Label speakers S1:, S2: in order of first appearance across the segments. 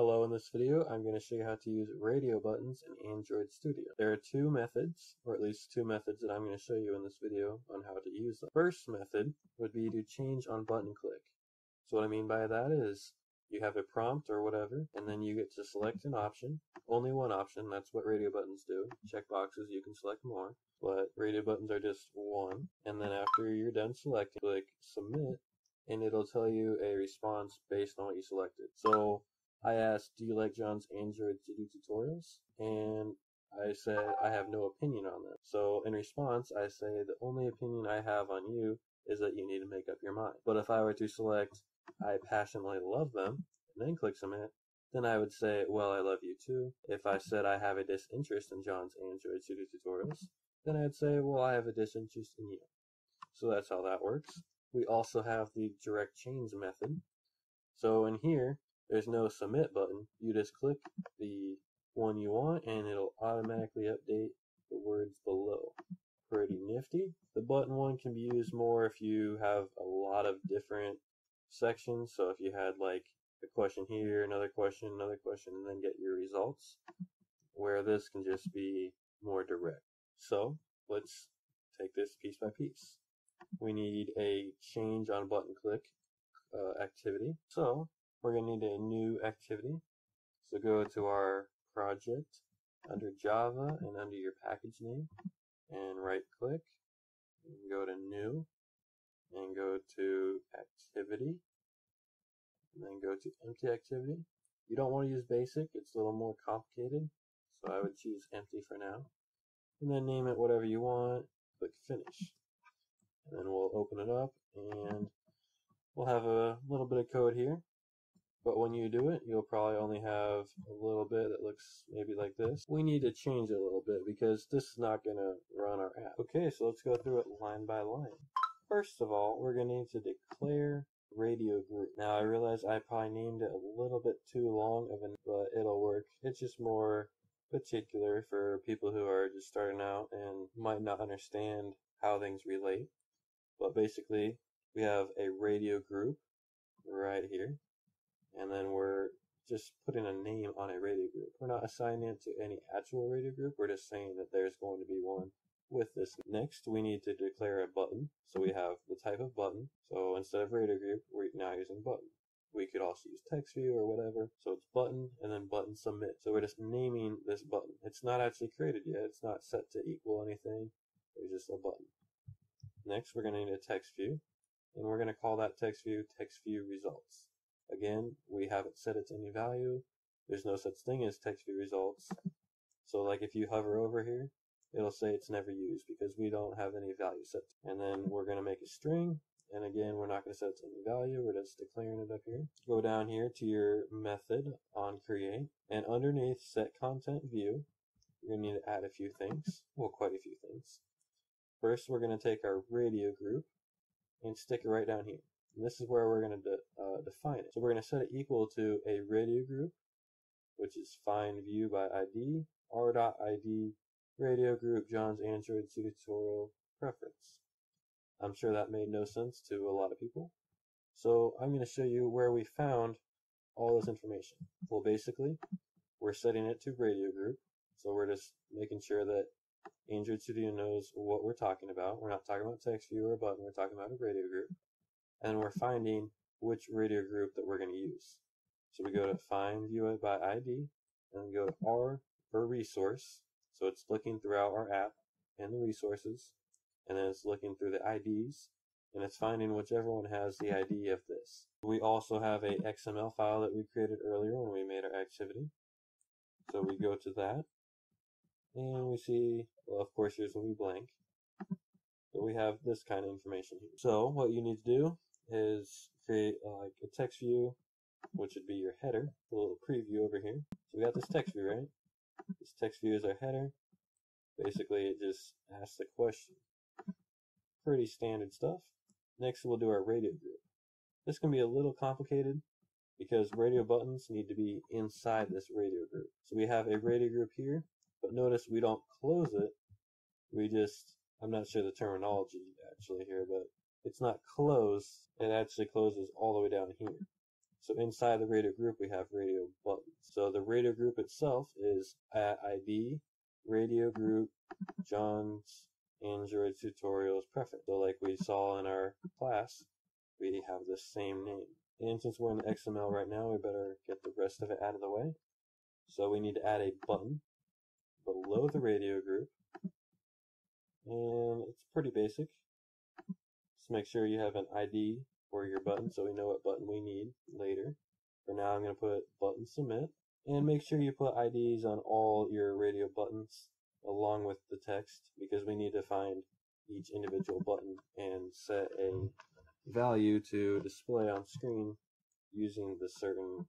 S1: Hello, in this video I'm going to show you how to use radio buttons in Android Studio. There are two methods, or at least two methods that I'm going to show you in this video on how to use them. First method would be to change on button click. So what I mean by that is you have a prompt or whatever, and then you get to select an option. Only one option, that's what radio buttons do. Checkboxes, you can select more, but radio buttons are just one. And then after you're done selecting, click submit, and it'll tell you a response based on what you selected. So I asked, do you like John's Android Studio tutorials? And I said, I have no opinion on them. So in response, I say, the only opinion I have on you is that you need to make up your mind. But if I were to select, I passionately love them, and then click submit, then I would say, well, I love you too. If I said I have a disinterest in John's Android Studio tutorials, then I'd say, well, I have a disinterest in you. So that's how that works. We also have the direct change method. So in here, there's no submit button. You just click the one you want and it'll automatically update the words below. Pretty nifty. The button one can be used more if you have a lot of different sections. So if you had like a question here, another question, another question, and then get your results, where this can just be more direct. So let's take this piece by piece. We need a change on button click uh, activity. So we're going to need a new activity. So go to our project under Java and under your package name and right click and go to new and go to activity and then go to empty activity. You don't want to use basic, it's a little more complicated. So I would choose empty for now. And then name it whatever you want, click finish. And then we'll open it up and we'll have a little bit of code here. But when you do it, you'll probably only have a little bit that looks maybe like this. We need to change it a little bit because this is not going to run our app. Okay, so let's go through it line by line. First of all, we're going to need to declare radio group. Now I realize I probably named it a little bit too long of an, but it'll work. It's just more particular for people who are just starting out and might not understand how things relate. But basically, we have a radio group right here and then we're just putting a name on a radio group. We're not assigning it to any actual radio group. We're just saying that there's going to be one with this. Next, we need to declare a button. So we have the type of button. So instead of radio group, we're now using button. We could also use text view or whatever. So it's button and then button submit. So we're just naming this button. It's not actually created yet. It's not set to equal anything. It's just a button. Next, we're going to need a text view. And we're going to call that text view text view results. Again, we haven't set it to any value. There's no such thing as text view results. So like if you hover over here, it'll say it's never used because we don't have any value set. And then we're going to make a string. And again, we're not going to set it to any value. We're just declaring it up here. Go down here to your method on create and underneath set content view, you're going to need to add a few things. Well, quite a few things. First, we're going to take our radio group and stick it right down here. And this is where we're going to de uh, define it. So we're going to set it equal to a radio group, which is find view by ID, r.id, radio group, John's Android tutorial preference. I'm sure that made no sense to a lot of people. So I'm going to show you where we found all this information. Well, basically, we're setting it to radio group. So we're just making sure that Android Studio knows what we're talking about. We're not talking about text view or button. We're talking about a radio group and we're finding which radio group that we're going to use. So we go to find view it by ID and go to R for resource. So it's looking throughout our app and the resources and then it's looking through the IDs and it's finding whichever one has the ID of this. We also have a XML file that we created earlier when we made our activity. So we go to that and we see, well, of course, yours will be blank. But we have this kind of information here. So what you need to do is create like a text view, which would be your header, a little preview over here. So we got this text view, right? This text view is our header. Basically, it just asks the question. Pretty standard stuff. Next, we'll do our radio group. This can be a little complicated because radio buttons need to be inside this radio group. So we have a radio group here, but notice we don't close it. We just, I'm not sure the terminology actually here, but it's not closed, it actually closes all the way down here. So inside the radio group, we have radio buttons. So the radio group itself is at ID radio group John's Android tutorials prefix. So like we saw in our class, we have the same name. And since we're in XML right now, we better get the rest of it out of the way. So we need to add a button below the radio group. And it's pretty basic. Make sure you have an ID for your button so we know what button we need later. For now, I'm going to put button submit. And make sure you put IDs on all your radio buttons along with the text because we need to find each individual button and set a value to display on screen using the certain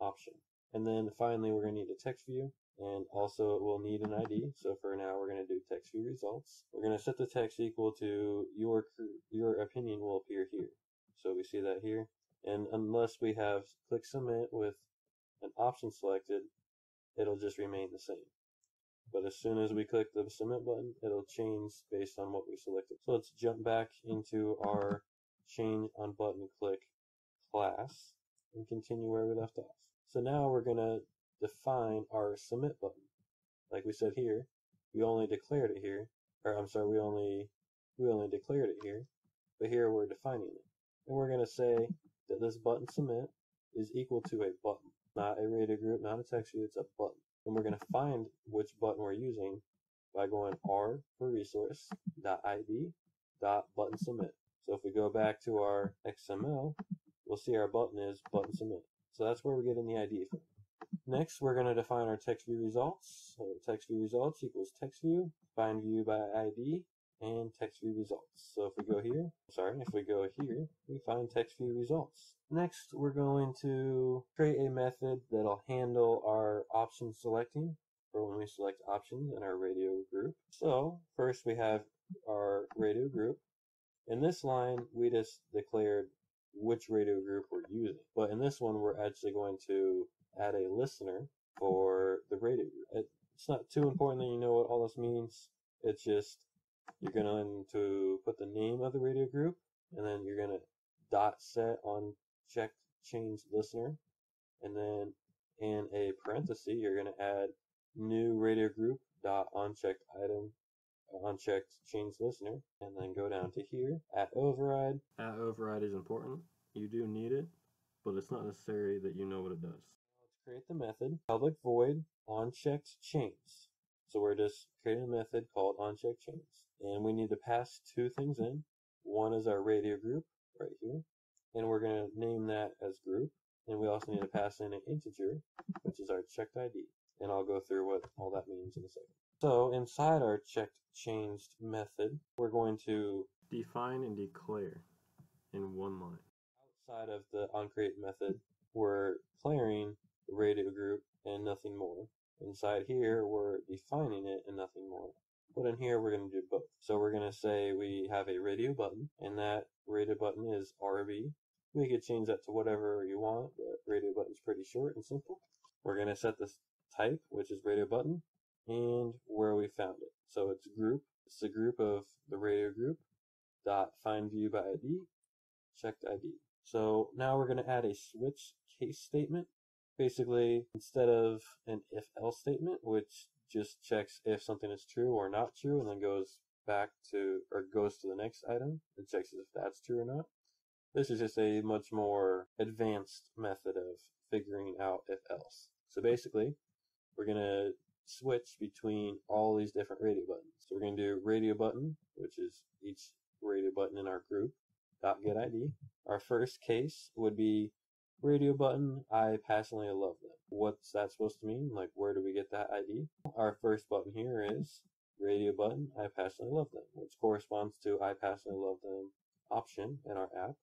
S1: option. And then finally, we're going to need a text view and also we'll need an ID. So for now, we're going to do text view results. We're going to set the text equal to your your opinion will appear here. So we see that here. And unless we have click submit with an option selected, it'll just remain the same. But as soon as we click the submit button, it'll change based on what we selected. So let's jump back into our change on button click class and continue where we left off. So now we're going to define our submit button. Like we said here, we only declared it here, or I'm sorry, we only we only declared it here, but here we're defining it. And we're going to say that this button submit is equal to a button, not a radio group, not a text view, it's a button. And we're going to find which button we're using by going r for resource dot id dot button submit. So if we go back to our XML, we'll see our button is button submit. So that's where we're getting the ID from. Next, we're going to define our text view results. So text view results equals text view, find view by ID, and text view results. So if we go here, sorry, if we go here, we find text view results. Next, we're going to create a method that'll handle our option selecting for when we select options in our radio group. So first we have our radio group. In this line, we just declared which radio group we're using. But in this one, we're actually going to add a listener for the radio. It's not too important that you know what all this means. It's just you're going to put the name of the radio group and then you're going to dot set on check change listener and then in a parenthesis you're going to add new radio group dot unchecked item unchecked change listener and then go down to here at override
S2: at override is important you do need it but it's not necessary that you know what it does
S1: create the method public void onCheckedChanged. So we're just creating a method called onCheckedChanged. And we need to pass two things in. One is our radio group right here and we're going to name that as group. And we also need to pass in an integer which is our checked ID and I'll go through what all that means in a second. So inside our checked changed method, we're going to
S2: define and declare in one line.
S1: Outside of the onCreate method, we're declaring radio group and nothing more. Inside here, we're defining it and nothing more. But in here, we're going to do both. So we're going to say we have a radio button, and that radio button is RB. We could change that to whatever you want, but radio button's pretty short and simple. We're going to set this type, which is radio button, and where we found it. So it's group. It's the group of the radio group dot find view by ID, checked ID. So now we're going to add a switch case statement. Basically, instead of an if else statement, which just checks if something is true or not true and then goes back to or goes to the next item and checks if that's true or not. This is just a much more advanced method of figuring out if else. So basically, we're going to switch between all these different radio buttons. So we're going to do radio button, which is each radio button in our group, dot get ID. Our first case would be radio button, I passionately love them. What's that supposed to mean? Like, where do we get that ID? Our first button here is radio button, I passionately love them, which corresponds to I passionately love them option in our app.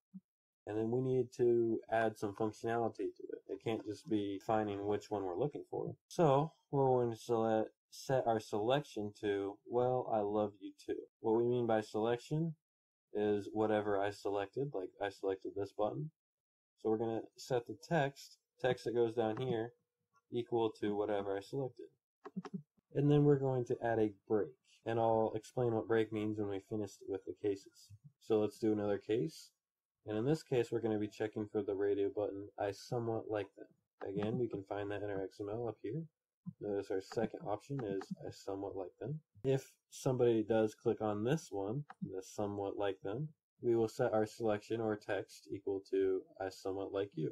S1: And then we need to add some functionality to it. It can't just be finding which one we're looking for. So we're going to select, set our selection to, well, I love you too. What we mean by selection is whatever I selected, like I selected this button. So we're going to set the text, text that goes down here, equal to whatever I selected. And then we're going to add a break. And I'll explain what break means when we finish with the cases. So let's do another case. And in this case, we're going to be checking for the radio button. I somewhat like them. Again, we can find that in our XML up here. Notice our second option is I somewhat like them. If somebody does click on this one, the somewhat like them, we will set our selection or text equal to I somewhat like you.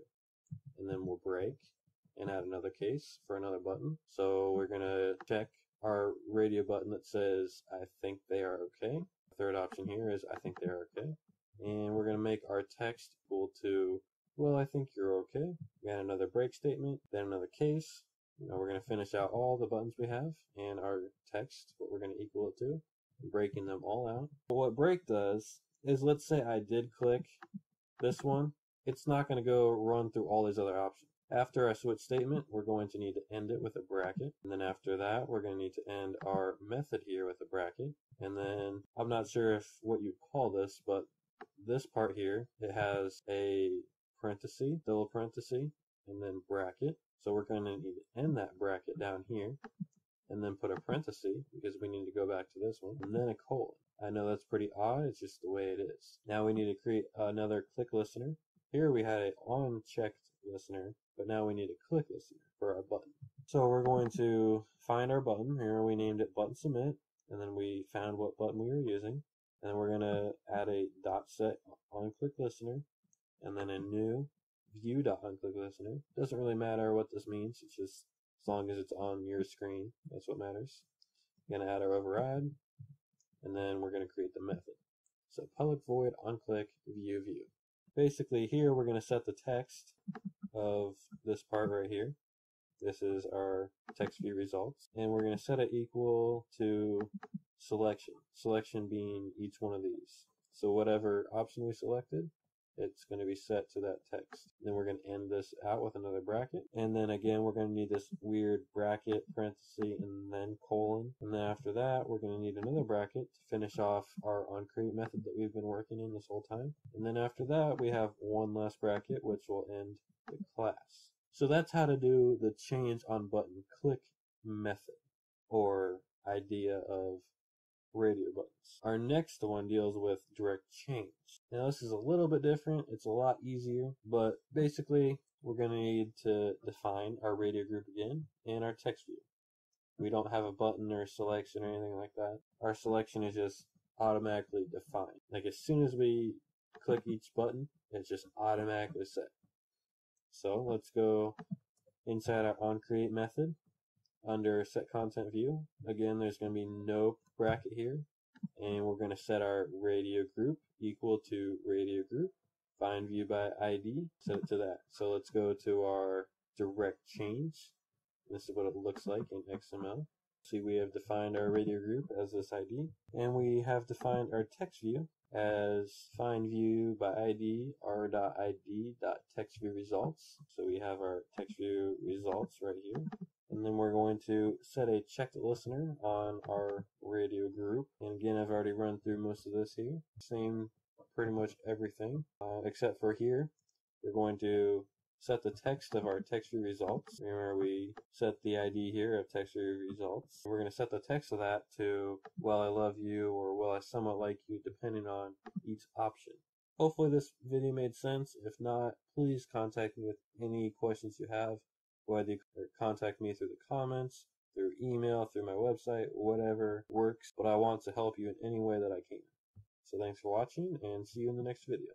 S1: And then we'll break and add another case for another button. So we're going to check our radio button that says I think they are okay. Third option here is I think they're okay. And we're going to make our text equal to well, I think you're okay. We add another break statement, then another case. Now we're going to finish out all the buttons we have and our text, what we're going to equal it to, breaking them all out. But what break does is let's say I did click this one, it's not going to go run through all these other options. After our switch statement, we're going to need to end it with a bracket. And then after that, we're going to need to end our method here with a bracket. And then I'm not sure if what you call this, but this part here, it has a parenthesis, double parenthesis, and then bracket. So we're going to need to end that bracket down here and then put a parenthesis because we need to go back to this one and then a colon. I know that's pretty odd. It's just the way it is. Now we need to create another click listener. Here we had an on checked listener, but now we need a click listener for our button. So we're going to find our button. Here we named it button submit and then we found what button we were using. And then we're going to add a dot set on click listener and then a new view.onClick listener. Doesn't really matter what this means, it's just as long as it's on your screen, that's what matters. I'm going to add our override, and then we're going to create the method. So public void onClick view view. Basically here we're going to set the text of this part right here. This is our text view results. And we're going to set it equal to selection. Selection being each one of these. So whatever option we selected, it's going to be set to that text. Then we're going to end this out with another bracket. And then again, we're going to need this weird bracket, parenthesis, and then colon. And then after that, we're going to need another bracket to finish off our onCreate method that we've been working in this whole time. And then after that, we have one last bracket, which will end the class. So that's how to do the change on button click method or idea of radio buttons. Our next one deals with direct change. Now this is a little bit different, it's a lot easier, but basically we're going to need to define our radio group again and our text view. We don't have a button or selection or anything like that. Our selection is just automatically defined. Like as soon as we click each button, it's just automatically set. So let's go inside our onCreate method under set content view. Again, there's going to be no bracket here. And we're going to set our radio group equal to radio group. Find view by ID, set it to that. So let's go to our direct change. This is what it looks like in XML. See, we have defined our radio group as this ID, and we have defined our text view as find view by ID r.id.text view results. So we have our text view results right here. And then we're going to set a checked listener on our radio group. And again, I've already run through most of this here. Same pretty much everything, uh, except for here. We're going to set the text of our text view results. Remember we set the ID here of text view results. We're going to set the text of that to, well, I love you or well, I somewhat like you, depending on each option. Hopefully this video made sense. If not, please contact me with any questions you have whether you contact me through the comments, through email, through my website, whatever works, but I want to help you in any way that I can. So thanks for watching and see you in the next video.